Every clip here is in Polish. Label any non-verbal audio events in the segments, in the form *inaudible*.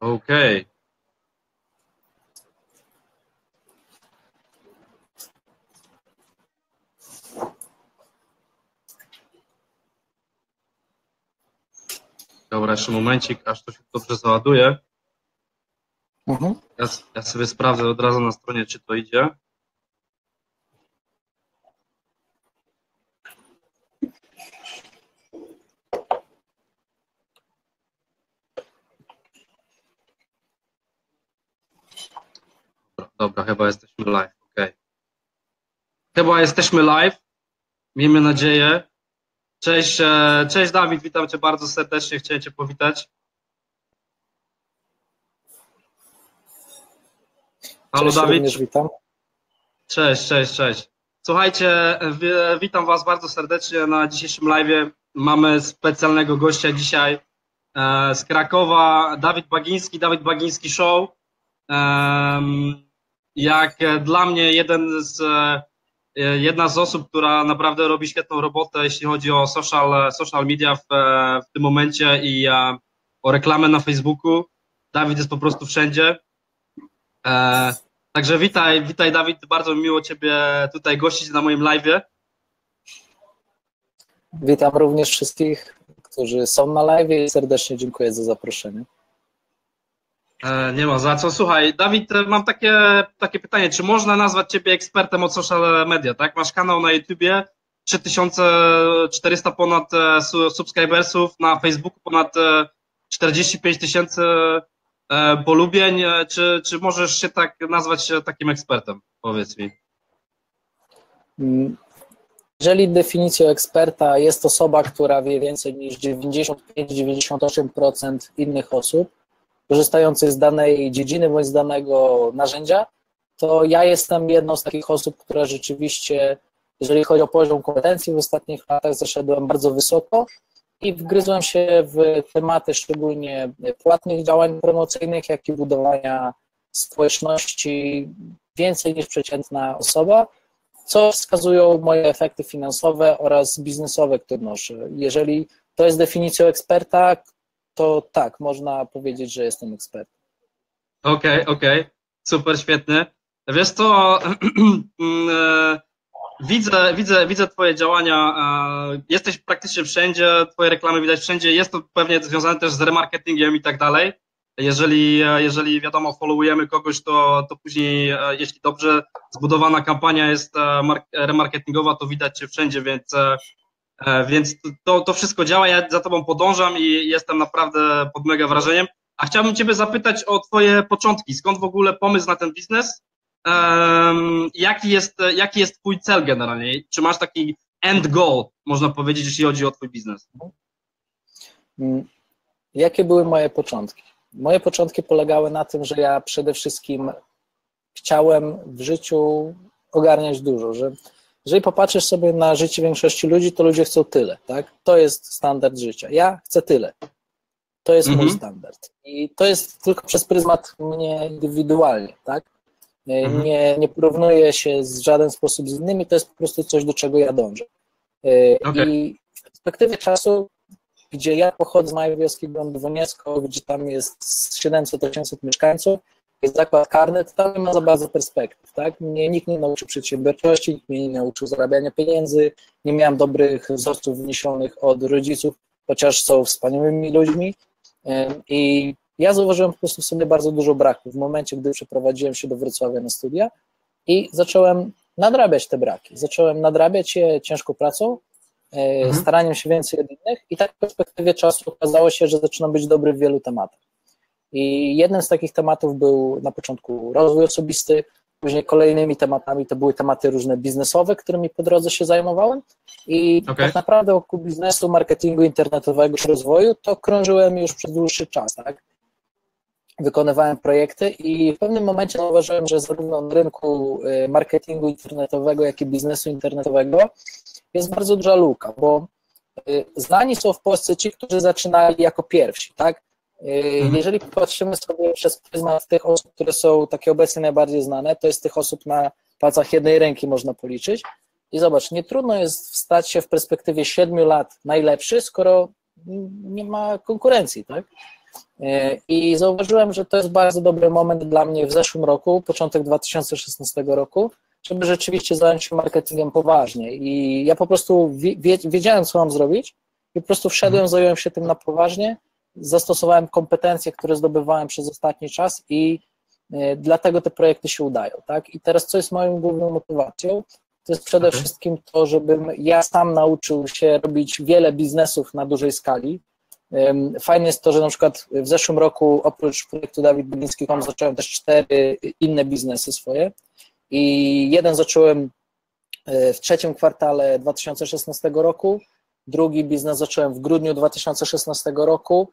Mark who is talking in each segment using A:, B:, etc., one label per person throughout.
A: Okej. Dobra, jeszcze momencik, aż to się dobrze załaduje.
B: Mhm.
A: Ja, ja sobie sprawdzę od razu na stronie, czy to idzie. Dobra, chyba jesteśmy live, ok. Chyba jesteśmy live, miejmy nadzieję. Cześć, e, cześć Dawid, witam Cię bardzo serdecznie, chciałem Cię powitać. Halo
B: Cześć,
A: Dawid.
B: witam.
A: Cześć, cześć, cześć. Słuchajcie, wi- witam Was bardzo serdecznie na dzisiejszym live. Mamy specjalnego gościa dzisiaj e, z Krakowa, Dawid Bagiński, Dawid Bagiński Show. Jak e, dla mnie jeden z, e, jedna z osób, która naprawdę robi świetną robotę, jeśli chodzi o social, social media w, e, w tym momencie i e, o reklamę na Facebooku. Dawid jest po prostu wszędzie. E, Także witaj, witaj Dawid, bardzo mi miło Ciebie tutaj gościć na moim live'ie.
B: Witam również wszystkich, którzy są na live i serdecznie dziękuję za zaproszenie.
A: E, Nie ma za co. Słuchaj, Dawid, e, mam takie, takie pytanie, czy można nazwać Ciebie ekspertem od social media, tak? Masz kanał na YouTubie, 3400 ponad e, su- subscribersów, na Facebooku ponad e, 45 tysięcy polubień. Czy, czy możesz się tak nazwać takim ekspertem? Powiedz mi.
B: Mm, Jeżeli definicją eksperta jest osoba, która wie więcej niż 95-98% innych osób, korzystających z danej dziedziny bądź z danego narzędzia, to ja jestem jedną z takich osób, która rzeczywiście, jeżeli chodzi o poziom kompetencji w ostatnich latach, zeszedłem bardzo wysoko i wgryzłem się w tematy szczególnie płatnych działań promocyjnych, jak i budowania społeczności więcej niż przeciętna osoba, co wskazują moje efekty finansowe oraz biznesowe, które noszę. Jeżeli to jest definicją eksperta, to tak, można powiedzieć, że jestem ekspertem.
A: Okej, okej, super, świetnie. Wiesz co, *clears throat* e, widzę, widzę, widzę Twoje działania, e, jesteś praktycznie wszędzie, Twoje reklamy widać wszędzie, jest to pewnie związane też z remarketingiem i tak dalej. Jeżeli, e, jeżeli wiadomo, followujemy kogoś, to, to później, jeśli dobrze zbudowana kampania jest mark- remarketingowa, to widać Cię wszędzie, więc, więc to, to wszystko działa, ja za Tobą podążam i jestem naprawdę pod mega wrażeniem. A chciałbym Ciebie zapytać o Twoje początki. Skąd w ogóle pomysł na ten biznes? Jaki, jest, jaki jest Twój cel generalnie? Czy masz taki end goal, można powiedzieć, jeśli chodzi o Twój biznes?
B: Mm, Jakie były moje początki? Moje początki polegały na tym, że ja przede wszystkim chciałem w życiu ogarniać dużo, że jeżeli popatrzysz sobie na życie większości ludzi, to ludzie chcą tyle, tak? To jest standard życia. Ja chcę tyle. To jest mój
A: Mhm.
B: standard. I to jest tylko przez pryzmat mnie indywidualnie, tak?
A: Mhm.
B: Nie, nie porównuję się w żaden sposób z innymi, to jest po prostu coś, do czego ja dążę. E,
A: Okej.
B: I w perspektywie czasu, gdzie ja pochodzę z małej wioski Grądowoniecko, gdzie tam jest 700-800 mieszkańców, jest zakład karny, to tam nie ma za bardzo perspektyw, tak? Mnie nikt nie nauczył przedsiębiorczości, nikt mnie nie nauczył zarabiania pieniędzy, nie miałem dobrych wzorców wyniesionych od rodziców, chociaż są wspaniałymi ludźmi i ja zauważyłem po prostu w sobie bardzo dużo braków w momencie, gdy przeprowadziłem się do Wrocławia na studia i zacząłem nadrabiać te braki. Zacząłem nadrabiać je ciężką pracą, e,
A: Mhm.
B: staraniem się więcej od innych i tak w perspektywie czasu okazało się, że zaczynam być dobry w wielu tematach. I jednym z takich tematów był na początku rozwój osobisty, później kolejnymi tematami to były tematy różne biznesowe, którymi po drodze się zajmowałem i
A: Okej.
B: tak naprawdę wokół biznesu, marketingu internetowego czy rozwoju to krążyłem już przez dłuższy czas, tak? Wykonywałem projekty i w pewnym momencie zauważyłem, że zarówno na rynku y, marketingu internetowego, jak i biznesu internetowego jest bardzo duża luka, bo y, znani są w Polsce ci, którzy zaczynali jako pierwsi, tak?
A: Mhm.
B: Jeżeli popatrzymy sobie przez pryzmat tych osób, które są takie obecnie najbardziej znane, to jest tych osób na palcach jednej ręki można policzyć. I zobacz, nie trudno jest stać się w perspektywie siedmiu lat najlepszy, skoro nie ma konkurencji, tak? I zauważyłem, że to jest bardzo dobry moment dla mnie w zeszłym roku, początek 2016 roku, żeby rzeczywiście zająć się marketingiem poważnie. I ja po prostu wiedziałem, co mam zrobić, i po prostu wszedłem, mhm. zająłem się tym na poważnie, zastosowałem kompetencje, które zdobywałem przez ostatni czas i e, dlatego te projekty się udają. Tak? I teraz, co jest moją główną motywacją? To jest przede okay. wszystkim to, żebym ja sam nauczył się robić wiele biznesów na dużej skali. Fajne jest to, że na przykład w zeszłym roku oprócz projektu Dawid Biliński.com zacząłem też cztery inne biznesy swoje i jeden zacząłem e, w trzecim kwartale 2016 roku, drugi biznes zacząłem w grudniu 2016 roku,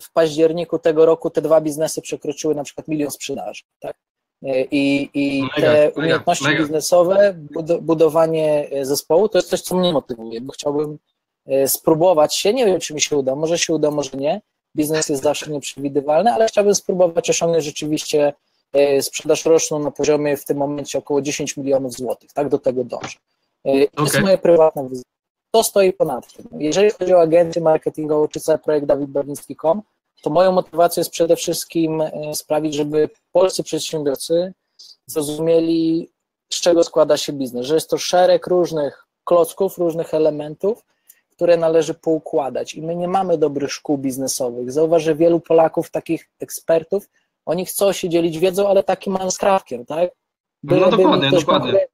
B: w październiku tego roku te dwa biznesy przekroczyły na przykład milion sprzedaży. Tak? E, I, i te umiejętności mega. biznesowe, budowanie zespołu, to jest coś, co mnie motywuje, bo chciałbym spróbować się, nie wiem, czy mi się uda, może się uda, może nie, biznes jest zawsze nieprzewidywalny, ale chciałbym spróbować osiągnąć rzeczywiście E, sprzedaż roczną na poziomie w tym momencie około 10 milionów złotych, tak do tego dążę. E, to okay. jest moje prywatne wyzwanie. To stoi ponad tym. Jeżeli chodzi o agencję marketingową czy cały projekt dawidberliński.com, to moją motywacją jest przede wszystkim e, sprawić, żeby polscy przedsiębiorcy zrozumieli, z czego składa się biznes, że jest to szereg różnych klocków, różnych elementów, które należy poukładać i my nie mamy dobrych szkół biznesowych. Zauważ, że wielu Polaków, takich ekspertów, oni chcą się dzielić wiedzą, ale takim mam skrawkiem, tak?
A: By, no dokładnie, dokładnie.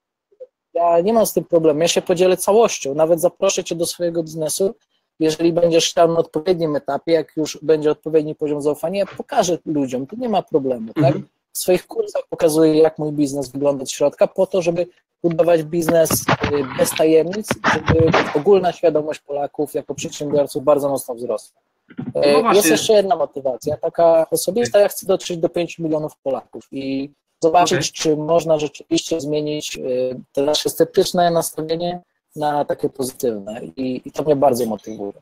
B: Ja nie mam z tym problemu, ja się podzielę całością, nawet zaproszę Cię do swojego biznesu, jeżeli będziesz tam na odpowiednim etapie, jak już będzie odpowiedni poziom zaufania, ja pokażę ludziom, tu nie ma problemu, tak? Mhm. W swoich kursach pokazuję, jak mój biznes wygląda od środka, po to, żeby budować biznes y, bez tajemnic, żeby ogólna świadomość Polaków jako przedsiębiorców bardzo mocno wzrosła. No e, jest jeszcze jedna motywacja, taka osobista, ja chcę dotrzeć do 5 milionów Polaków i zobaczyć, okay. czy można rzeczywiście zmienić e, te nasze sceptyczne nastawienie na takie pozytywne i, i to mnie bardzo motywuje.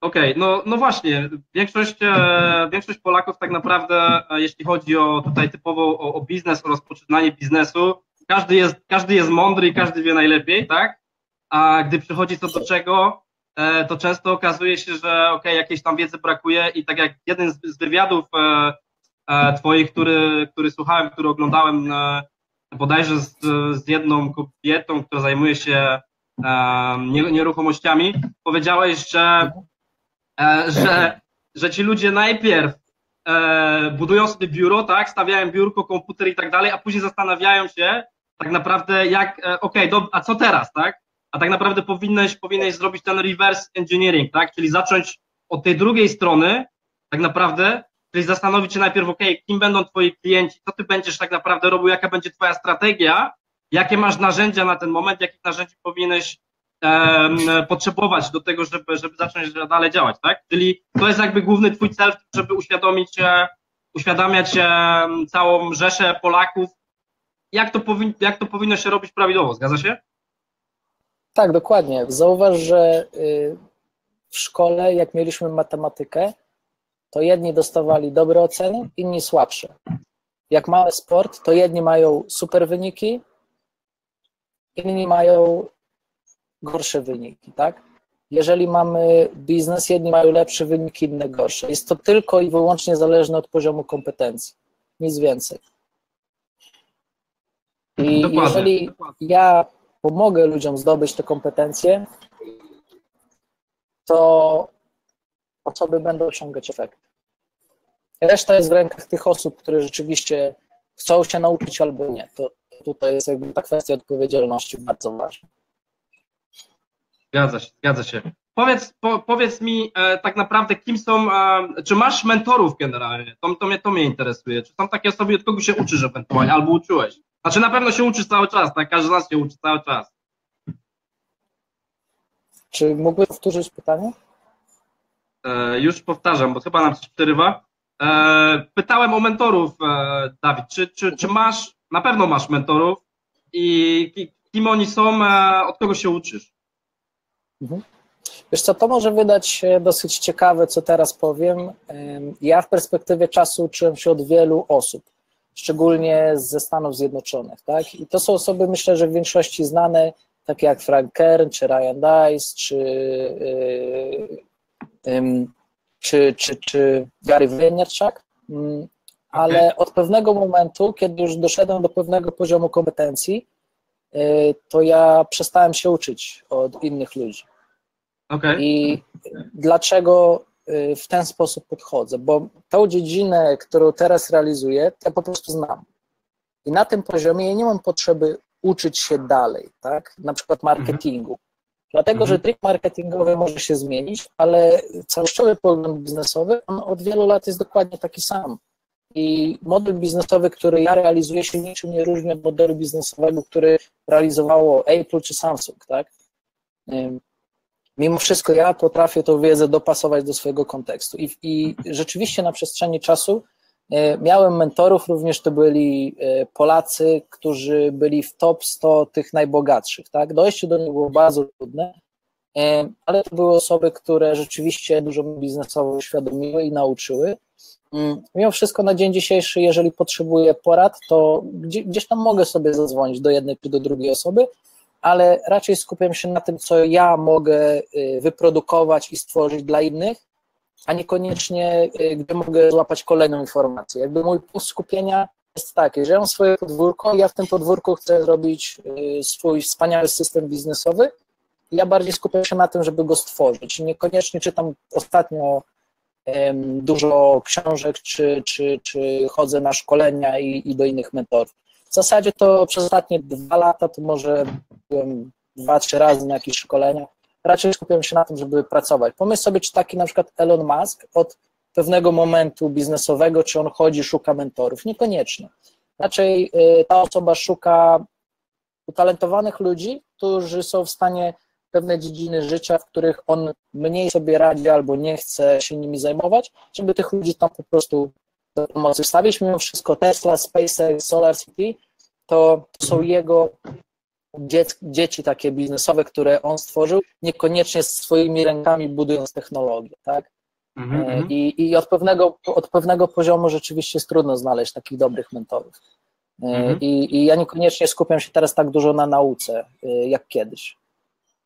A: Okej, okay, no, no właśnie, większość, e, większość Polaków tak naprawdę, jeśli chodzi o tutaj typowo o, o biznes, o rozpoczynanie biznesu, każdy jest, każdy jest mądry i każdy wie najlepiej, tak? A gdy przychodzi co do czego, E, to często okazuje się, że ok, jakiejś tam wiedzy brakuje i tak jak jeden z, wywiadów e, e, twoich, który, który słuchałem, który oglądałem bodajże z, z jedną kobietą, która zajmuje się nieruchomościami, powiedziałeś, że, że, że ci ludzie najpierw budują sobie biuro, tak, stawiają biurko, komputer i tak dalej, a później zastanawiają się tak naprawdę jak, okej, okay, a co teraz, tak? a tak naprawdę powinieneś, powinieneś zrobić ten reverse engineering, tak? Czyli zacząć od tej drugiej strony, tak naprawdę, czyli zastanowić się najpierw, ok, kim będą twoi klienci, co ty będziesz tak naprawdę robił, jaka będzie twoja strategia, jakie masz narzędzia na ten moment, jakich narzędzi powinieneś um, potrzebować do tego, żeby, żeby zacząć dalej działać, tak? Czyli to jest jakby główny twój cel, żeby uświadomić, uświadamiać całą rzeszę Polaków, jak to, powin, jak to powinno się robić prawidłowo, zgadza się?
B: Tak, dokładnie. Zauważ, że y, w szkole, jak mieliśmy matematykę, to jedni dostawali dobre oceny, inni słabsze. Jak mamy sport, to jedni mają super wyniki, inni mają gorsze wyniki, tak? Jeżeli mamy biznes, jedni mają lepsze wyniki, inne gorsze. Jest to tylko i wyłącznie zależne od poziomu kompetencji, nic więcej. I dokładnie, jeżeli dokładnie. ja pomogę ludziom zdobyć te kompetencje, to osoby będą osiągać efekt. Reszta jest w rękach tych osób, które rzeczywiście chcą się nauczyć albo nie. To tutaj jest jakby ta kwestia odpowiedzialności bardzo ważna.
A: Zgadza się, zgadza się. Powiedz, po, powiedz mi e, tak naprawdę, kim są, e, czy masz mentorów generalnie? To, to, mnie, to mnie interesuje. Czy są takie osoby, od kogo się uczysz ewentualnie, albo uczyłeś? Znaczy na pewno się uczysz cały czas, tak? Każdy z nas się uczy cały czas.
B: Czy mógłbyś powtórzyć pytanie?
A: E, już powtarzam, bo chyba nam coś przerywa. E, pytałem o mentorów, e, Dawid. Czy, czy, czy masz, na pewno masz mentorów i kim oni są, e, od kogo się uczysz?
B: Mhm. Wiesz co, to może wydać dosyć ciekawe, co teraz powiem. Ja w perspektywie czasu uczyłem się od wielu osób szczególnie ze Stanów Zjednoczonych. Tak? I to są osoby, myślę, że w większości znane, takie jak Frank Kern, czy Ryan Dice, czy yy, yy, czy, czy, czy Gary Vaynerchuk, mm, ale od pewnego momentu, kiedy już doszedłem do pewnego poziomu kompetencji, y, to ja przestałem się uczyć od innych ludzi. Okay. I dlaczego y, w ten sposób podchodzę? Bo tą dziedzinę, którą teraz realizuję, ja po prostu znam. I na tym poziomie ja nie mam potrzeby uczyć się dalej, tak? Na przykład marketingu. Dlatego, że mhm. trik marketingowy może się zmienić, ale całościowy pogląd biznesowy, on od wielu lat jest dokładnie taki sam. I model biznesowy, który ja realizuję, się niczym nie różni od modelu biznesowego, który realizowało Apple czy Samsung, tak? Mimo wszystko ja potrafię tą wiedzę dopasować do swojego kontekstu. I, i rzeczywiście na przestrzeni czasu miałem mentorów, również to byli e, Polacy, którzy byli w top 100 tych najbogatszych, tak? Dojście do nich było bardzo trudne, e, ale to były osoby, które rzeczywiście dużo biznesowo uświadomiły i nauczyły. Mm, mimo wszystko na dzień dzisiejszy, jeżeli potrzebuję porad, to gdzieś tam mogę sobie zadzwonić do jednej czy do drugiej osoby, ale raczej skupiam się na tym, co ja mogę wyprodukować i stworzyć dla innych, a niekoniecznie y, gdzie mogę złapać kolejną informację. Jakby mój punkt skupienia jest taki, że ja mam swoje podwórko, ja w tym podwórku chcę zrobić y, swój wspaniały system biznesowy, ja bardziej skupiam się na tym, żeby go stworzyć. Niekoniecznie czytam ostatnio dużo książek, czy, czy, czy chodzę na szkolenia i, i do innych mentorów. W zasadzie to przez ostatnie dwa lata to może byłem dwa, trzy razy na jakieś szkolenia. Raczej skupiam się na tym, żeby pracować. Pomyśl sobie, czy taki na przykład Elon Musk od pewnego momentu biznesowego, czy on chodzi, szuka mentorów. Niekoniecznie. Raczej y, ta osoba szuka utalentowanych ludzi, którzy są w stanie pewne dziedziny życia, w których on mniej sobie radzi albo nie chce się nimi zajmować, żeby tych ludzi tam po prostu do pomocy wstawić. Mimo wszystko Tesla, SpaceX, Solar City to, to są jego dzieci takie biznesowe, które on stworzył, niekoniecznie swoimi rękami budując technologię, tak? Mm -hmm. I, I od, pewnego, od pewnego poziomu rzeczywiście jest trudno znaleźć takich dobrych mentorów. Mm -hmm. I, I ja niekoniecznie skupiam się teraz tak dużo na nauce, e, jak kiedyś.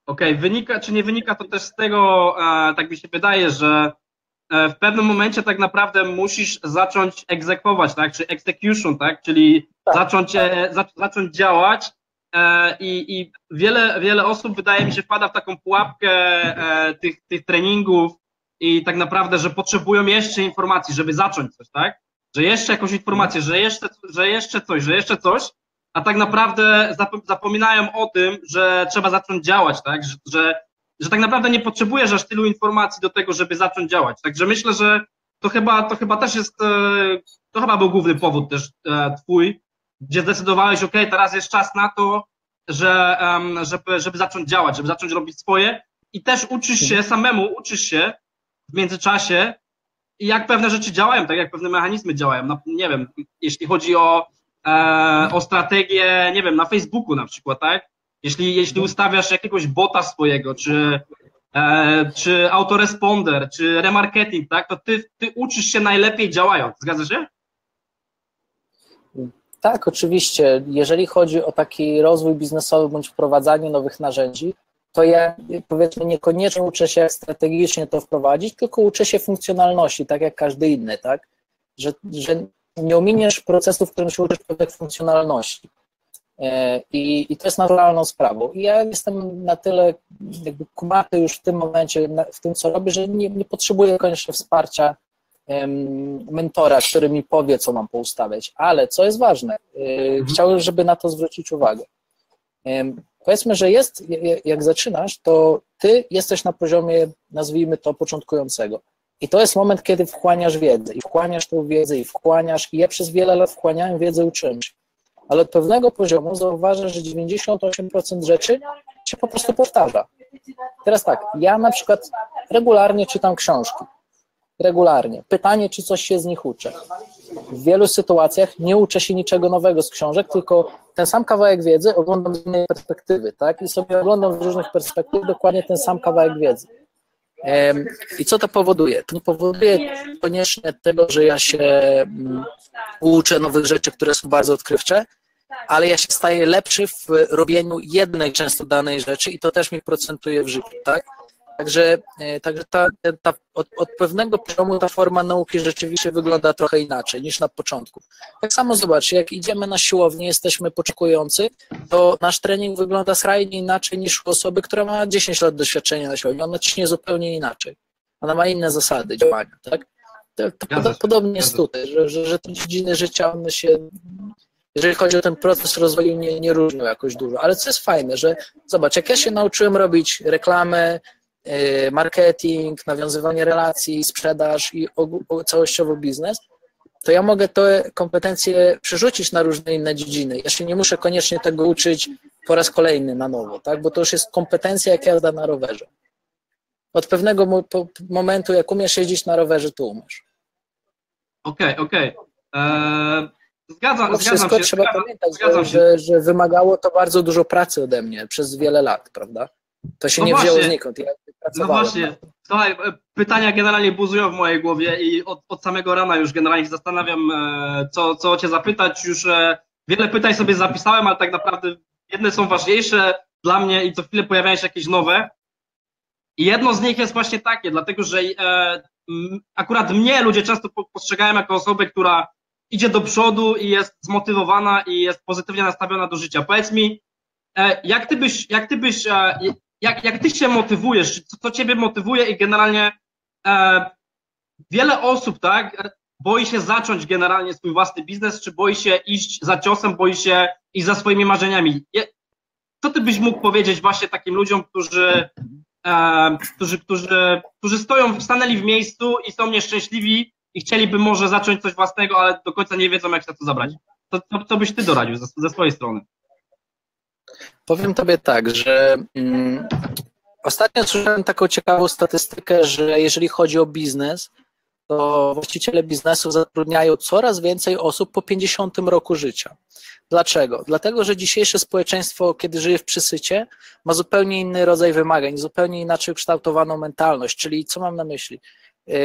A: Okej, okay. wynika, czy nie wynika to też z tego, tak mi się wydaje, że w pewnym momencie tak naprawdę musisz zacząć egzekwować, tak, czy execution, tak, czyli tak. Zacząć, tak. zacząć działać E, i, i wiele, wiele osób, wydaje mi się, wpada w taką pułapkę e, tych, tych treningów i tak naprawdę, że potrzebują jeszcze informacji, żeby zacząć coś, tak? Że jeszcze jakąś informację, że jeszcze, że jeszcze coś, że jeszcze coś, a tak naprawdę zapominają o tym, że trzeba zacząć działać, tak? Że, że, że tak naprawdę nie potrzebujesz aż tylu informacji do tego, żeby zacząć działać. Także myślę, że to chyba, to chyba też jest, e, to chyba był główny powód też twój, gdzie zdecydowałeś, ok, teraz jest czas na to, że, um, żeby, żeby zacząć działać, żeby zacząć robić swoje i też uczysz się samemu, uczysz się w międzyczasie, jak pewne rzeczy działają, tak jak pewne mechanizmy działają. No, nie wiem, jeśli chodzi o, e, o strategię, nie wiem, na Facebooku na przykład, tak? Jeśli, jeśli ustawiasz jakiegoś bota swojego, czy, e, czy autoresponder, czy remarketing, tak, to ty, ty uczysz się najlepiej działając. Zgadza się?
B: Tak, oczywiście. Jeżeli chodzi o taki rozwój biznesowy bądź wprowadzanie nowych narzędzi, to ja powiedzmy niekoniecznie uczę się, strategicznie to wprowadzić, tylko uczę się funkcjonalności, tak jak każdy inny, tak? Że, że nie ominiesz procesu, w którym się uczysz pewnych funkcjonalności. E, I, I to jest naturalną sprawą. I ja jestem na tyle jakby kumaty już w tym momencie, w tym co robię, że nie, nie potrzebuję koniecznie wsparcia mentora, który mi powie, co mam poustawiać. Ale co jest ważne, y, mhm. chciałbym, żeby na to zwrócić uwagę. Powiedzmy, że jest, jak zaczynasz, to ty jesteś na poziomie, nazwijmy to, początkującego. I to jest moment, kiedy wchłaniasz wiedzę i wchłaniasz tą wiedzę i wchłaniasz, i ja przez wiele lat wchłaniałem wiedzę ucząc. Ale od pewnego poziomu zauważasz, że 98% rzeczy się po prostu powtarza. Teraz tak, ja na przykład regularnie czytam książki regularnie. Pytanie, czy coś się z nich uczę. W wielu sytuacjach nie uczę się niczego nowego z książek, tylko ten sam kawałek wiedzy oglądam z innej perspektywy, tak? I sobie oglądam z różnych perspektyw dokładnie ten sam kawałek wiedzy. I co to powoduje? To powoduje koniecznie tego, że ja się mm, uczę nowych rzeczy, które są bardzo odkrywcze, ale ja się staję lepszy w robieniu jednej często danej rzeczy i to też mi procentuje w życiu, tak? Także, e, także ta, ta, od, od, pewnego poziomu ta forma nauki rzeczywiście wygląda trochę inaczej niż na początku. Tak samo zobacz, jak idziemy na siłownię, jesteśmy początkujący, to nasz trening wygląda skrajnie inaczej niż u osoby, która ma 10 lat doświadczenia na siłowni. Ona ciśnie zupełnie inaczej. Ona ma inne zasady działania, tak? To, to podobnie jest tutaj, że, że, że te dziedziny życia one się jeżeli chodzi o ten proces rozwoju, nie, nie różnią jakoś dużo. Ale co jest fajne, że zobacz, jak ja się nauczyłem robić reklamę, marketing, nawiązywanie relacji, sprzedaż i całościowo biznes, to ja mogę te kompetencje przerzucić na różne inne dziedziny. Ja się nie muszę koniecznie tego uczyć po raz kolejny na nowo, tak? bo to już jest kompetencja jak jazda na rowerze. Od pewnego momentu, jak umiesz jeździć na rowerze, to umiesz.
A: Okej, okay, okej. Okay. Eee, Zgadzam,
B: to
A: zgadzam
B: wszystko się. trzeba zgadzam, pamiętać, zgadzam że, że, wymagało to bardzo dużo pracy ode mnie przez wiele lat, prawda? To się no nie właśnie. wzięło znikąd. Ja
A: no właśnie. Słuchaj, e, pytania generalnie buzują w mojej głowie i od, od samego rana już generalnie się zastanawiam, e, co, co cię zapytać. Już e, wiele pytań sobie zapisałem, ale tak naprawdę jedne są ważniejsze dla mnie i co chwilę pojawiają się jakieś nowe. I jedno z nich jest właśnie takie, dlatego że akurat mnie ludzie często postrzegają jako osobę, która idzie do przodu i jest zmotywowana i jest pozytywnie nastawiona do życia. Powiedz mi, jak ty byś, jak ty byś, jak, jak ty się motywujesz, co, co ciebie motywuje i generalnie e, wiele osób, tak, boi się zacząć generalnie swój własny biznes, czy boi się iść za ciosem, boi się iść za swoimi marzeniami. Co ty byś mógł powiedzieć właśnie takim ludziom, którzy, którzy, którzy, którzy stoją, stanęli w miejscu i są nieszczęśliwi i chcieliby może zacząć coś własnego, ale do końca nie wiedzą, jak się to zabrać. Co byś ty doradził ze, ze swojej strony?
B: Powiem tobie tak, że mm, ostatnio słyszałem taką ciekawą statystykę, że jeżeli chodzi o biznes, to właściciele biznesu zatrudniają coraz więcej osób po 50 roku życia. Dlaczego? Dlatego, że dzisiejsze społeczeństwo, kiedy żyje w przysycie, ma zupełnie inny rodzaj wymagań, zupełnie inaczej ukształtowaną mentalność. Czyli co mam na myśli? Yy,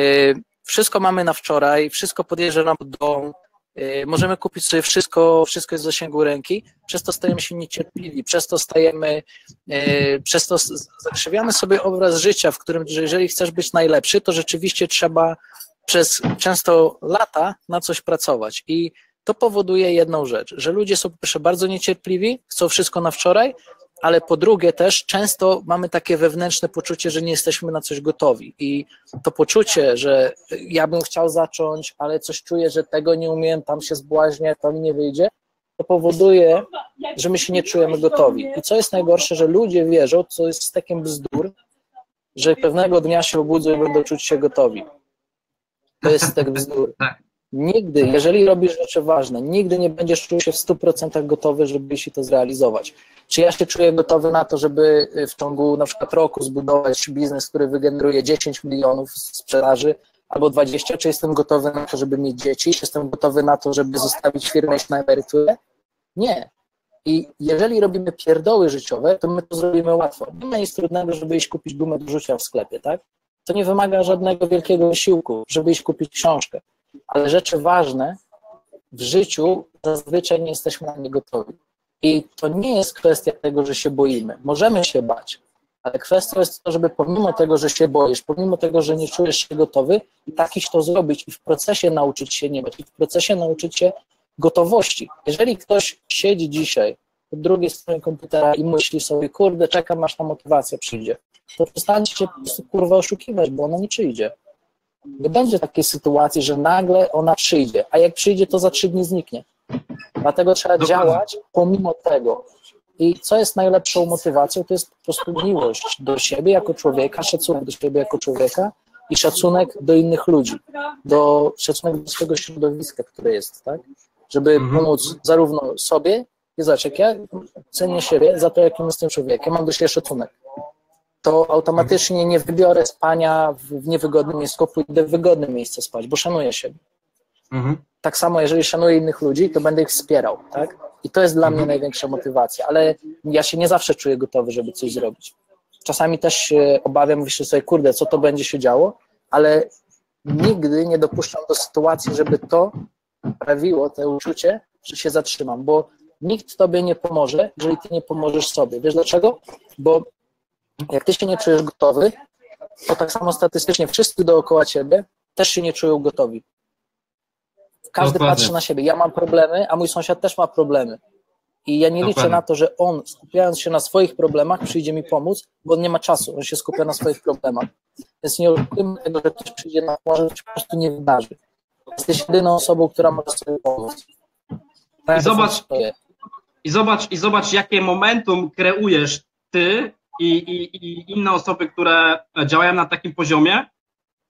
B: wszystko mamy na wczoraj, wszystko podjeżdża nam do domu, możemy kupić sobie wszystko, wszystko jest w zasięgu ręki, przez to stajemy się niecierpliwi, przez to stajemy, y, przez to zakrzywiamy sobie obraz życia, w którym, że jeżeli chcesz być najlepszy, to rzeczywiście trzeba przez często lata na coś pracować. I to powoduje jedną rzecz, że ludzie są po bardzo niecierpliwi, chcą wszystko na wczoraj, ale po drugie też często mamy takie wewnętrzne poczucie, że nie jesteśmy na coś gotowi i to poczucie, że ja bym chciał zacząć, ale coś czuję, że tego nie umiem, tam się zbłaźnię, to mi nie wyjdzie, to powoduje, że my się nie czujemy gotowi. I co jest najgorsze, że ludzie wierzą, co jest takim bzdur, że pewnego dnia się obudzą i będą czuć się gotowi. To jest tak bzdur. Nigdy, jeżeli robisz rzeczy ważne, nigdy nie będziesz czuł się w 100% gotowy, żeby się to zrealizować. Czy ja się czuję gotowy na to, żeby w ciągu na przykład roku zbudować biznes, który wygeneruje 10 milionów sprzedaży albo 20, czy jestem gotowy na to, żeby mieć dzieci, czy jestem gotowy na to, żeby zostawić firmę na emeryturę? Nie. I jeżeli robimy pierdoły życiowe, to my to zrobimy łatwo. Nie ma nic trudnego, żeby iść kupić gumę do rzucia w sklepie, tak? To nie wymaga żadnego wielkiego wysiłku, żeby iść kupić książkę ale rzeczy ważne w życiu zazwyczaj nie jesteśmy na nie gotowi. I to nie jest kwestia tego, że się boimy. Możemy się bać, ale kwestia jest to, żeby pomimo tego, że się boisz, pomimo tego, że nie czujesz się gotowy, i tak iść to zrobić i w procesie nauczyć się nie bać, i w procesie nauczyć się gotowości. Jeżeli ktoś siedzi dzisiaj po drugiej stronie komputera i myśli sobie, kurde, czekam aż ta motywacja przyjdzie, to przestańcie się po prostu kurwa oszukiwać, bo ona nie przyjdzie. Nie będzie takiej sytuacji, że nagle ona przyjdzie, a jak przyjdzie, to za trzy dni zniknie. Dlatego trzeba Dokładnie. działać pomimo tego. I co jest najlepszą motywacją, to jest po prostu miłość do siebie jako człowieka, szacunek do siebie jako człowieka i szacunek do innych ludzi, do szacunek do swojego środowiska, które jest, tak? Żeby mhm. pomóc zarówno sobie, i zobacz, jak ja cenię siebie za to, jakim jestem człowiekiem, mam do siebie szacunek to automatycznie nie wybiorę spania w niewygodnym miejscu, pójdę w wygodne miejsce spać, bo szanuję siebie. Mhm. Tak samo, jeżeli szanuję innych ludzi, to będę ich wspierał, tak? I to jest dla mhm. mnie największa motywacja, ale ja się nie zawsze czuję gotowy, żeby coś zrobić. Czasami też się obawiam, myślę sobie, kurde, co to będzie się działo, ale nigdy nie dopuszczam do sytuacji, żeby to sprawiło, to uczucie, że się zatrzymam, bo nikt tobie nie pomoże, jeżeli ty nie pomożesz sobie. Wiesz dlaczego? Bo jak ty się nie czujesz gotowy, to tak samo statystycznie wszyscy dookoła ciebie też się nie czują gotowi. Każdy Dokładnie. patrzy na siebie. Ja mam problemy, a mój sąsiad też ma problemy. I ja nie Dokładnie. liczę na to, że on, skupiając się na swoich problemach, przyjdzie mi pomóc, bo on nie ma czasu, on się skupia na swoich problemach. Więc nie oczekujmy tego, że ktoś przyjdzie na pomoc, że po prostu nie wydarzy. Jesteś jedyną osobą, która może sobie pomóc.
A: I zobacz, i zobacz, i zobacz, jakie momentum kreujesz ty i, i, i inne osoby, które działają na takim poziomie,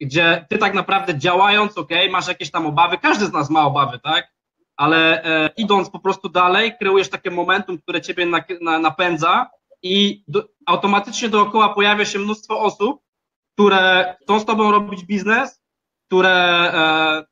A: gdzie ty tak naprawdę działając, ok, masz jakieś tam obawy, każdy z nas ma obawy, tak? Ale e, idąc po prostu dalej, kreujesz takie momentum, które ciebie na, na, napędza i do, automatycznie dookoła pojawia się mnóstwo osób, które chcą z tobą robić biznes, które e,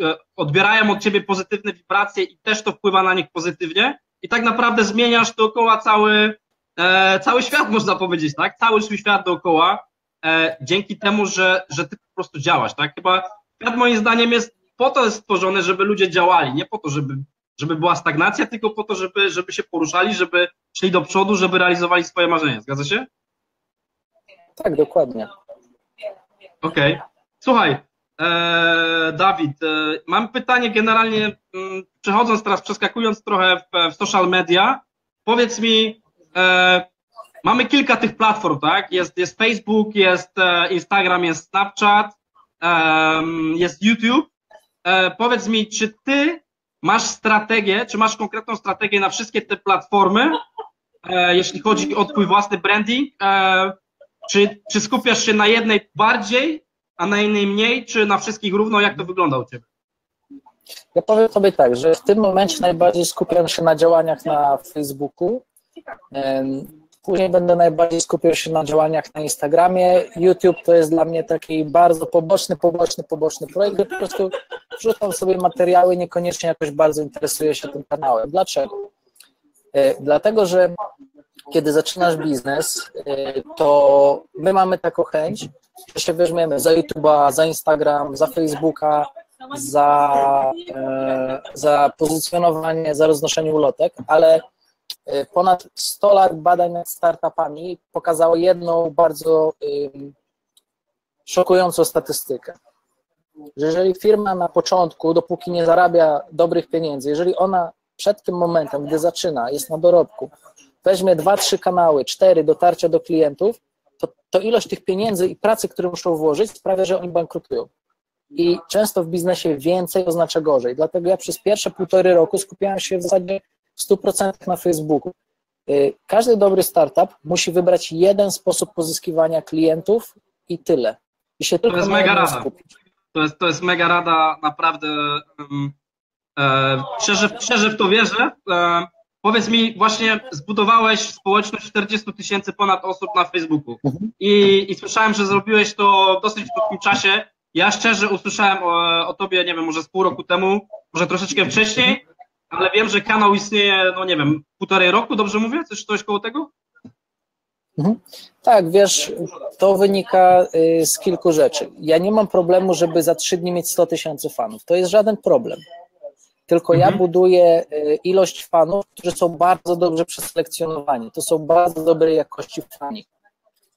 A: e, odbierają od ciebie pozytywne wibracje i też to wpływa na nich pozytywnie i tak naprawdę zmieniasz dookoła cały, e, cały świat, *laughs* można powiedzieć, tak? Cały swój świat dookoła e, dzięki temu, że, że ty po prostu działasz, tak? Chyba świat moim zdaniem jest po to jest stworzony, żeby ludzie działali, nie po to, żeby, żeby była stagnacja, tylko po to, żeby, żeby się poruszali, żeby szli do przodu, żeby realizowali swoje marzenia. Zgadza się?
B: Tak, dokładnie.
A: Okej. Okay. Słuchaj, e, Dawid, e, mam pytanie generalnie, m, mm, przechodząc teraz, przeskakując trochę w, w social media, powiedz mi, e, mamy kilka tych platform, tak? Jest, jest Facebook, jest e, Instagram, jest Snapchat, jest YouTube. E, powiedz mi, czy ty masz strategię, czy masz konkretną strategię na wszystkie te platformy, e, jeśli chodzi o twój własny branding? Czy, czy skupiasz się na jednej bardziej, a na innej mniej, czy na wszystkich równo? Jak to wygląda u ciebie?
B: Ja powiem sobie tak, że w tym momencie najbardziej skupiam się na działaniach na Facebooku. Później będę najbardziej skupiał się na działaniach na Instagramie. YouTube to jest dla mnie taki bardzo poboczny, poboczny, poboczny projekt, po prostu wrzucam sobie materiały, niekoniecznie jakoś bardzo interesuję się tym kanałem. Dlaczego? E, dlatego, że kiedy zaczynasz biznes, e, to my mamy taką chęć, że się weźmiemy za YouTube'a, za Instagram, za Facebooka, za, e, za pozycjonowanie, za roznoszenie ulotek, ale ponad 100 lat badań nad startupami pokazało jedną bardzo szokującą statystykę. Że jeżeli firma na początku, dopóki nie zarabia dobrych pieniędzy, jeżeli ona przed tym momentem, gdy zaczyna, jest na dorobku, weźmie dwa, trzy kanały, cztery dotarcia do klientów, to, to ilość tych pieniędzy i pracy, które muszą włożyć, sprawia, że oni bankrutują. I często w biznesie więcej oznacza gorzej. Dlatego ja przez pierwsze półtory roku skupiałem się w zasadzie w 100% na Facebooku. Y, każdy dobry startup musi wybrać jeden sposób pozyskiwania klientów i tyle. I się
A: to tylko jest mega rada. Skupić. To jest, to jest mega rada, naprawdę. Um, e, szczerze, szczerze w to wierzę. E, Powiedz mi, właśnie zbudowałeś społeczność 40 tysięcy ponad osób na Facebooku mhm. I, i słyszałem, że zrobiłeś to w dosyć krótkim czasie. Ja szczerze usłyszałem o, o tobie, nie wiem, może z pół roku temu, może troszeczkę wcześniej, ale wiem, że kanał istnieje, no nie wiem, półtorej roku, dobrze mówię? Coś, coś koło tego?
B: Mhm. Tak, wiesz, to wynika y, z kilku rzeczy. Ja nie mam problemu, żeby za trzy dni mieć 100 tysięcy fanów. To jest żaden problem tylko mhm. ja buduję y, ilość fanów, którzy są bardzo dobrze przeselekcjonowani. To są bardzo dobrej jakości fani.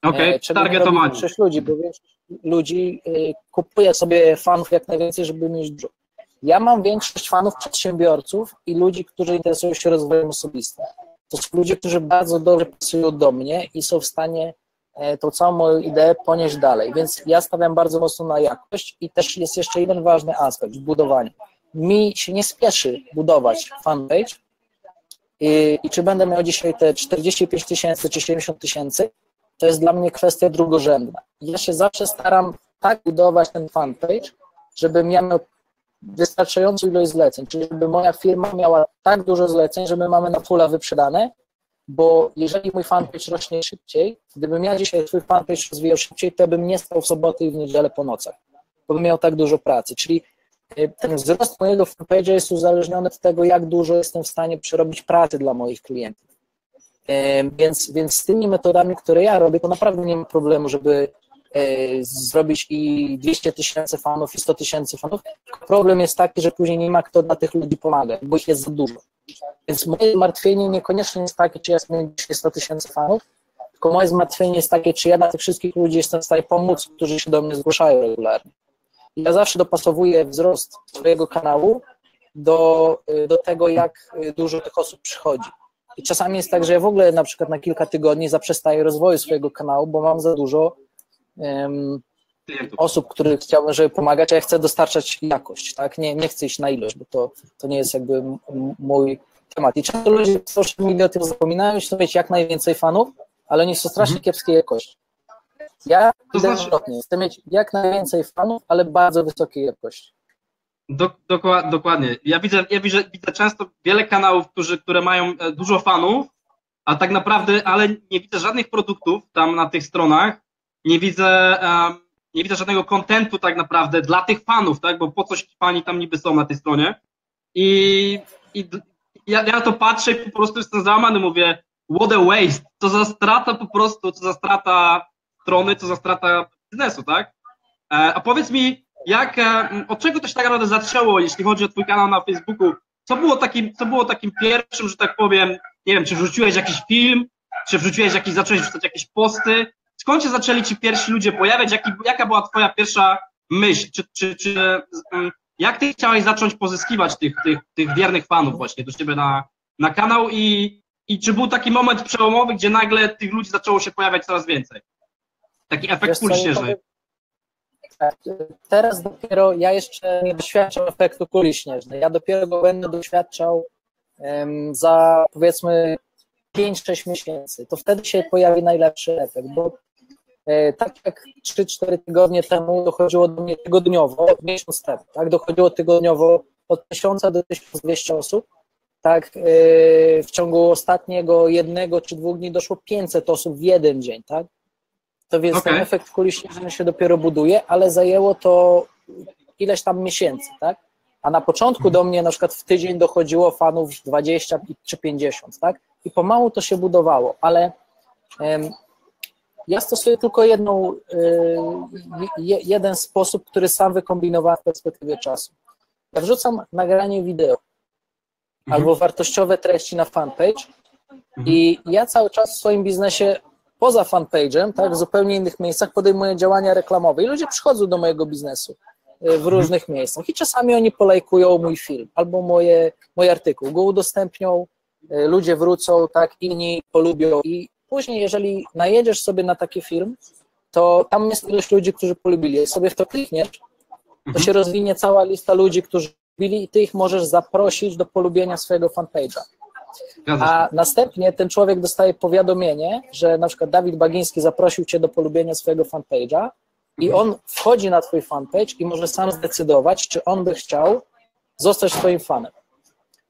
A: Okej, okay. targetowanie.
B: Większość ludzi, bo większość ludzi y, kupuje sobie fanów jak najwięcej, żeby mieć dużo. Ja mam większość fanów przedsiębiorców i ludzi, którzy interesują się rozwojem osobistym. To są ludzie, którzy bardzo dobrze pasują do mnie i są w stanie e, tą całą moją ideę ponieść dalej. Więc ja stawiam bardzo mocno na jakość i też jest jeszcze jeden ważny aspekt budowania mi się nie spieszy budować fanpage i, i czy będę miał dzisiaj te 45 tysięcy czy 70 tysięcy, to jest dla mnie kwestia drugorzędna. Ja się zawsze staram tak budować ten fanpage, żebym ja miał wystarczającą ilość zleceń, czyli żeby moja firma miała tak dużo zleceń, że my mamy na pula wyprzedane, bo jeżeli mój fanpage rośnie szybciej, gdybym ja dzisiaj swój fanpage rozwijał szybciej, to bym nie stał w soboty i w niedzielę po nocach, bo bym miał tak dużo pracy. Czyli ten wzrost mojego fanpage'a jest uzależniony od tego, jak dużo jestem w stanie przerobić pracy dla moich klientów. Więc, więc z tymi metodami, które ja robię, to naprawdę nie ma problemu, żeby zrobić i 200 tysięcy fanów, i 100 tysięcy fanów. Problem jest taki, że później nie ma kto dla tych ludzi pomaga, bo ich jest za dużo. Więc moje martwienie niekoniecznie jest takie, czy ja zmienię 100 tysięcy fanów, Tylko moje zmartwienie jest takie, czy ja dla tych wszystkich ludzi jestem w stanie pomóc, którzy się do mnie zgłaszają regularnie. Ja zawsze dopasowuję wzrost swojego kanału do, do tego, jak dużo tych osób przychodzi. I czasami jest tak, że ja w ogóle na przykład na kilka tygodni zaprzestaję rozwoju swojego kanału, bo mam za dużo osób, których chciałbym, żeby pomagać, a ja chcę dostarczać jakość, tak? Nie, nie chcę iść na ilość, bo to, to nie jest jakby mój temat. I często ludzie w social media o tym zapominają, chcą mieć jak najwięcej fanów, ale oni są strasznie mhm. kiepskiej jakości. Ja to znaczy... odwrotnie, chcę mieć jak najwięcej fanów, ale bardzo wysokiej jakości.
A: Do, dokładnie. Ja widzę, ja widzę, widzę często wiele kanałów, którzy, które mają e, dużo fanów, a tak naprawdę, ale nie widzę żadnych produktów tam na tych stronach. Nie widzę, nie widzę żadnego kontentu tak naprawdę dla tych fanów, tak? Bo po coś fani tam niby są na tej stronie. I, i ja, ja to patrzę i po prostu jestem załamany, mówię, what a waste. Co za strata po prostu, co za strata strony, co za strata biznesu, tak? E, a powiedz mi, jak, e, od czego to się tak naprawdę zaczęło, jeśli chodzi o twój kanał na Facebooku? Co było takim, co było takim pierwszym, że tak powiem, nie wiem, czy wrzuciłeś jakiś film, czy wrzuciłeś jakiś, zacząłeś wrzucać jakieś posty? Skąd się zaczęli ci pierwsi ludzie pojawiać? Jaki, jaka była twoja pierwsza myśl? Czy, czy, czy, jak ty chciałeś zacząć pozyskiwać tych, tych, tych wiernych fanów właśnie do ciebie na, na kanał i, i czy był taki moment przełomowy, gdzie nagle tych ludzi zaczęło się pojawiać coraz więcej? Taki efekt kul śnieżnej.
B: Tak, teraz dopiero ja jeszcze nie doświadczam efektu kuli śnieżnej. Ja dopiero go będę doświadczał um, za powiedzmy 5-6 miesięcy. To wtedy się pojawi najlepszy efekt, bo tak jak 3-4 tygodnie temu dochodziło do mnie tygodniowo, miesiąc temu, tak, dochodziło tygodniowo od 1000 do 1200 osób, tak, e, w ciągu ostatniego jednego czy dwóch dni doszło 500 osób w jeden dzień, tak, to więc okay. ten efekt kuli śnieżnej się dopiero buduje, ale zajęło to ileś tam miesięcy, tak? A na początku do mnie na przykład w tydzień dochodziło fanów 20 czy 50, tak? I pomału to się budowało, ale ja stosuję tylko jedną, y, jeden sposób, który sam wykombinowałem w perspektywie czasu. Ja wrzucam nagranie wideo mhm. albo wartościowe treści na fanpage mhm. i ja cały czas w swoim biznesie poza fanpage'em, tak, w zupełnie innych miejscach podejmuję działania reklamowe i ludzie przychodzą do mojego biznesu y, w mhm. różnych miejscach i czasami oni polajkują mój film albo moje, mój artykuł, go udostępnią, y, ludzie wrócą, tak, inni polubią i później, jeżeli najedziesz sobie na taki film, to tam jest ilość ludzi, którzy polubili. Jak sobie w to klikniesz, to mhm. się rozwinie cała lista ludzi, którzy lubili i ty ich możesz zaprosić do polubienia swojego fanpage'a. A następnie ten człowiek dostaje powiadomienie, że na przykład Dawid Bagiński zaprosił cię do polubienia swojego fanpage'a i on wchodzi na twój fanpage i może sam zdecydować, czy on by chciał zostać twoim fanem.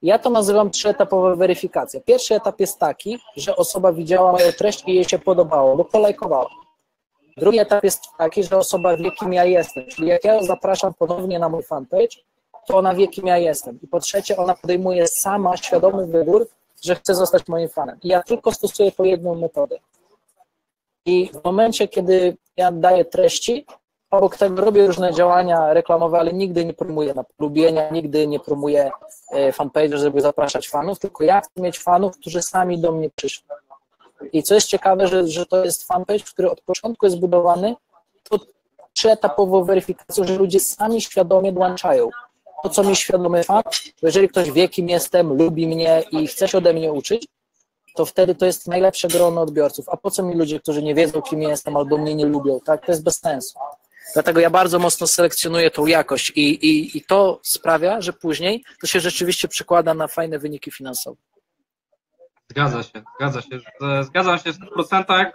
B: Ja to nazywam trzyetapowa weryfikacja. Pierwszy etap jest taki, że osoba widziała moją treść i jej się podobało, bo polajkowała. Drugi etap jest taki, że osoba wie, kim ja jestem. Czyli jak ja ją zapraszam ponownie na mój fanpage, to ona wie, kim ja jestem. I po trzecie, ona podejmuje sama świadomy wybór, że chce zostać moim fanem. I ja tylko stosuję po jedną metodę. I w momencie, kiedy ja daję treści, obok tego robię różne działania reklamowe, ale nigdy nie promuję na polubienia, nigdy nie promuję fanpage, żeby zapraszać fanów, tylko ja chcę mieć fanów, którzy sami do mnie przyszli. I co jest ciekawe, że, że to jest fanpage, który od początku jest budowany pod trzyetapową weryfikacją, że ludzie sami świadomie dołączają to, co mi świadomy fakt, jeżeli ktoś wie, kim jestem, lubi mnie i chce się ode mnie uczyć, to wtedy to jest najlepsze grono odbiorców. A po co mi ludzie, którzy nie wiedzą, kim jestem albo mnie nie lubią, tak? To jest bez sensu. Dlatego ja bardzo mocno selekcjonuję tą jakość i, i, i to sprawia, że później to się rzeczywiście przekłada na fajne wyniki finansowe.
A: Zgadza się, zgadza się. Zgadzam się w 100%,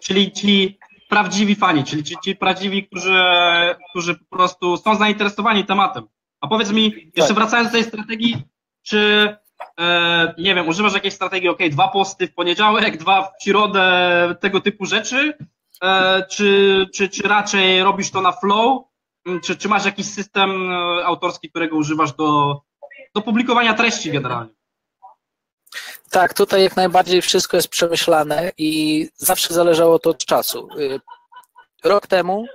A: czyli ci prawdziwi fani, czyli ci, ci prawdziwi, którzy, którzy po prostu są zainteresowani tematem. A powiedz mi, jeszcze tak. wracając do tej strategii, czy e, nie wiem, używasz jakiejś strategii, ok, dwa posty w poniedziałek, dwa w środę, tego typu rzeczy, czy, czy, czy raczej robisz to na flow, mm, czy, czy masz jakiś system e, autorski, którego używasz do, do publikowania treści generalnie?
B: Tak, tutaj jak najbardziej wszystko jest przemyślane i zawsze zależało to od czasu. Y, rok temu,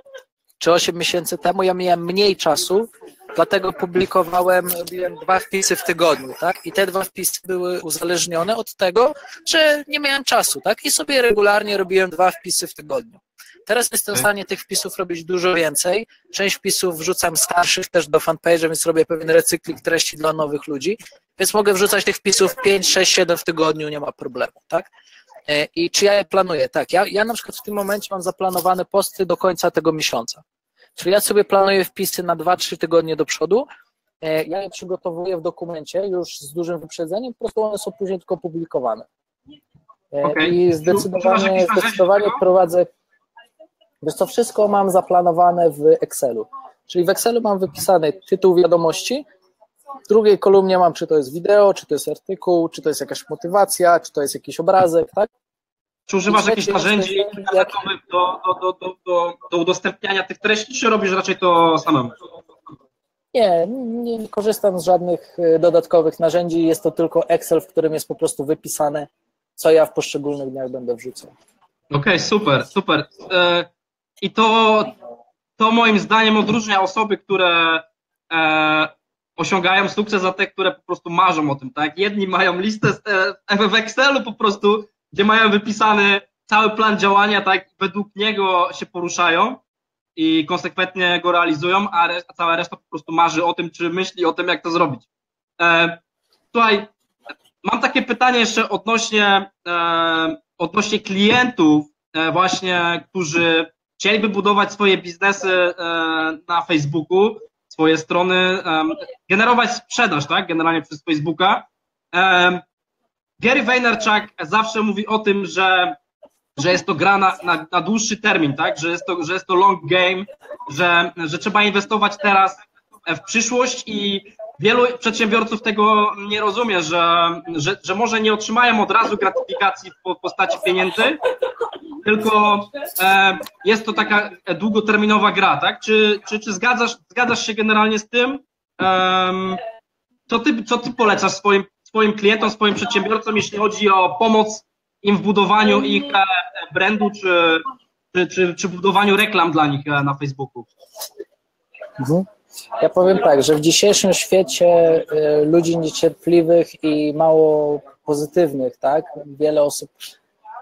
B: czy 8 miesięcy temu, ja miałem mniej czasu dlatego publikowałem, robiłem dwa wpisy w tygodniu, tak? I te dwa wpisy były uzależnione od tego, że nie miałem czasu, tak? I sobie regularnie robiłem dwa wpisy w tygodniu. Teraz jestem w stanie tych wpisów robić dużo więcej. Część wpisów wrzucam starszych też do fanpage'a, więc robię pewien recykling treści dla nowych ludzi. Więc mogę wrzucać tych wpisów 5, 6, 7 w tygodniu, nie ma problemu, tak? E, I czy ja je planuję? Tak, ja, ja na przykład w tym momencie mam zaplanowane posty do końca tego miesiąca. Czyli ja sobie planuję wpisy na 2-3 tygodnie do przodu. E, ja je przygotowuję w dokumencie już z dużym wyprzedzeniem, po prostu one są później tylko publikowane. E, okay. I zdecydowanie, zdecydowanie prowadzę. Wiesz, to wszystko mam zaplanowane w Excelu. Czyli w Excelu mam wypisany tytuł wiadomości, w drugiej kolumnie mam, czy to jest wideo, czy to jest artykuł, czy to jest jakaś motywacja, czy to jest jakiś obrazek, tak?
A: Czy używasz jakichś narzędzi do, do, do, do, do udostępniania tych treści, czy robisz raczej to samemu?
B: Nie, nie korzystam z żadnych y, dodatkowych narzędzi. Jest to tylko Excel, w którym jest po prostu wypisane, co ja w poszczególnych dniach będę wrzucał.
A: Okej, okay, super, super. E, I to, to moim zdaniem odróżnia osoby, które e, osiągają sukces, a te, które po prostu marzą o tym, tak? Jedni mają listę w Excelu po prostu, gdzie mają wypisany cały plan działania, tak? Według niego się poruszają i konsekwentnie go realizują, a, a cała reszta po prostu marzy o tym, czy myśli o tym, jak to zrobić. E, mam takie pytanie jeszcze odnośnie, e, odnośnie klientów e, właśnie, którzy chcieliby budować swoje biznesy e, na Facebooku, swoje strony, generować sprzedaż, tak, generalnie przez Facebooka. Gary Vaynerchuk zawsze mówi o tym, że, że jest to gra na, na, na, dłuższy termin, tak, że jest to, że jest to long game, że, że trzeba inwestować teraz w przyszłość i wielu przedsiębiorców tego nie rozumie, że, że, że może nie otrzymają od razu gratyfikacji w postaci pieniędzy, tylko e, jest to taka długoterminowa gra, tak? Czy, czy, czy zgadzasz, zgadzasz się generalnie z tym? Um, co, ty, co ty polecasz swoim, swoim klientom, swoim przedsiębiorcom, jeśli chodzi o pomoc im w budowaniu ich e, brandu, czy, czy, czy, czy budowaniu reklam dla nich e, na Facebooku?
B: Mhm. Ja powiem tak, że w dzisiejszym świecie e, ludzi niecierpliwych i mało pozytywnych, tak? Wiele osób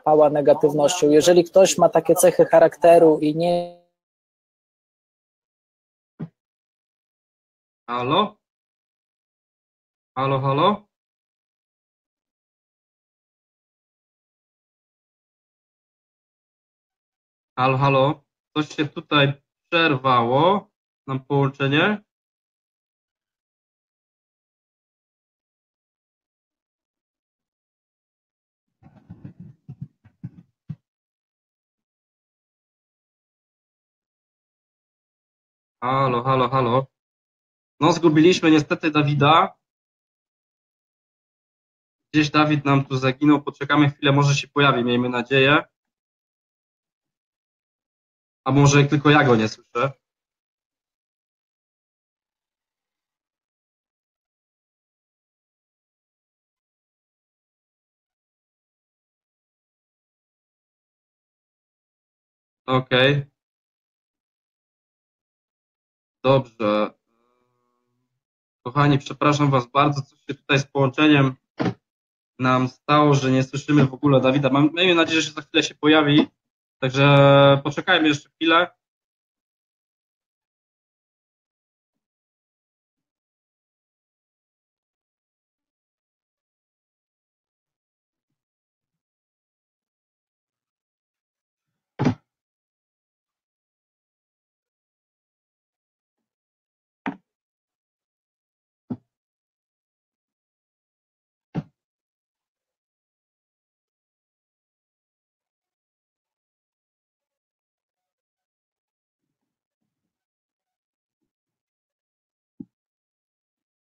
B: pała negatywnością. Jeżeli ktoś ma takie cechy charakteru i nie.
A: Halo? Halo, halo? Halo, halo? Coś się tutaj przerwało nam połączenie. Halo, halo, halo. No, zgubiliśmy niestety Dawida. Gdzieś Dawid nam tu zaginął. Poczekamy chwilę, może się pojawi, miejmy nadzieję. A może tylko ja go nie słyszę. Okej. Okay. Dobrze. Kochani, przepraszam Was bardzo, coś się tutaj z połączeniem nam stało, że nie słyszymy w ogóle Dawida. Mam, miejmy nadzieję, że za chwilę się pojawi. Także poczekajmy jeszcze chwilę.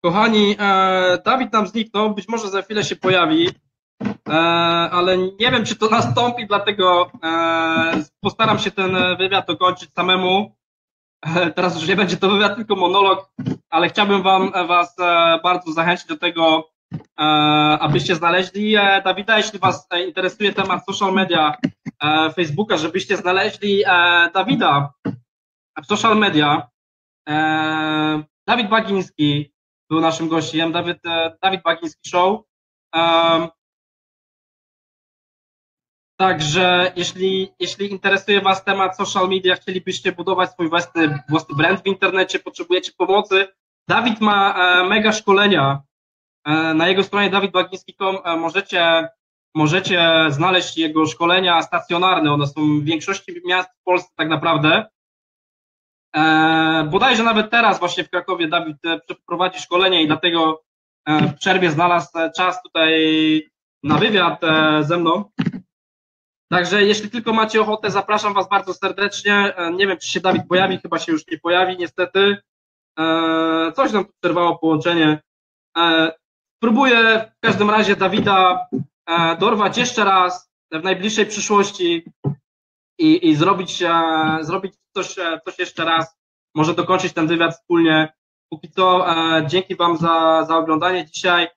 A: Kochani, e, Dawid nam zniknął, być może za chwilę się pojawi, e, ale nie wiem, czy to nastąpi, dlatego e, postaram się ten wywiad dokończyć samemu. Teraz już nie będzie to wywiad, tylko monolog, ale chciałbym wam, Was bardzo zachęcić do tego, abyście znaleźli Dawida, jeśli Was interesuje temat social media Facebooka, żebyście znaleźli Dawida. W social media. Dawid Bagiński był naszym gościem, Dawid, Dawid Bagiński Show. Um, Także jeśli, jeśli interesuje Was temat social media, chcielibyście budować swój własny, własny brand w internecie, potrzebujecie pomocy, Dawid ma e, mega szkolenia. E, na jego stronie dawidbagiński.com e, możecie, możecie znaleźć jego szkolenia stacjonarne. One są w większości miast w Polsce tak naprawdę. Bodajże nawet teraz właśnie w Krakowie Dawid przeprowadzi szkolenie i dlatego w przerwie znalazł czas tutaj na wywiad ze mną. Także jeśli tylko macie ochotę, zapraszam Was bardzo serdecznie. E, nie wiem, czy się Dawid pojawi, chyba się już nie pojawi, niestety. E, coś nam przerwało połączenie. E, próbuję w każdym razie Dawida dorwać jeszcze raz w najbliższej przyszłości i, i zrobić, zrobić coś, coś jeszcze raz. Może dokończyć ten wywiad wspólnie. Póki co, dzięki Wam za, za oglądanie dzisiaj.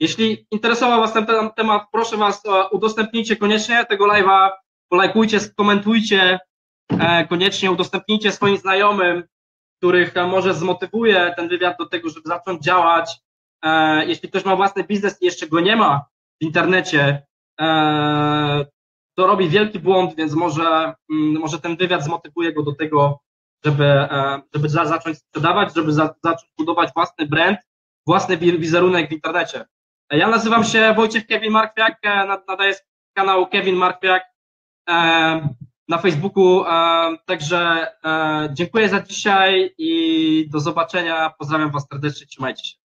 A: Jeśli interesował Was ten temat, proszę Was, udostępnijcie koniecznie tego live'a, polajkujcie, skomentujcie, e, koniecznie udostępnijcie swoim znajomym, których e, może zmotywuje ten wywiad do tego, żeby zacząć działać. E, jeśli ktoś ma własny biznes i jeszcze go nie ma w internecie, to robi wielki błąd, więc może, mm, może ten wywiad zmotywuje go do tego, żeby, żeby zacząć sprzedawać, żeby zacząć budować własny brand, własny wizerunek w internecie. Ja nazywam się Wojciech Kevin Markwiak, e, nadaję kanał Kevin Markwiak e, na Facebooku, e, także dziękuję za dzisiaj i do zobaczenia, pozdrawiam Was serdecznie, trzymajcie się.